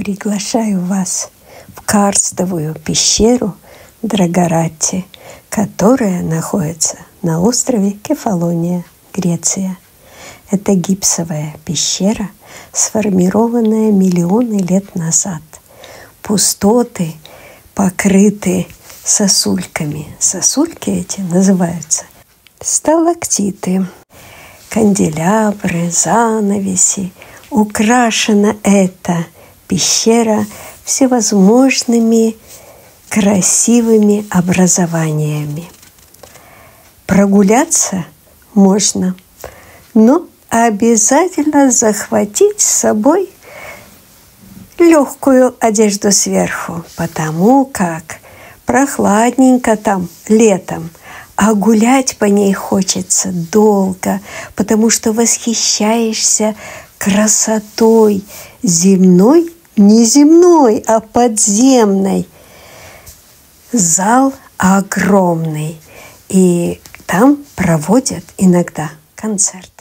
приглашаю вас в карстовую пещеру Драгоратти, которая находится на острове Кефалония, Греция. Это гипсовая пещера, сформированная миллионы лет назад. Пустоты покрыты сосульками. Сосульки эти называются сталактиты. Канделябры, занавеси. Украшена эта пещера всевозможными красивыми образованиями. Прогуляться можно, но обязательно захватить с собой легкую одежду сверху, потому как прохладненько там летом, а гулять по ней хочется долго, потому что восхищаешься красотой земной, не земной, а подземной. Зал огромный, и там проводят иногда концерт.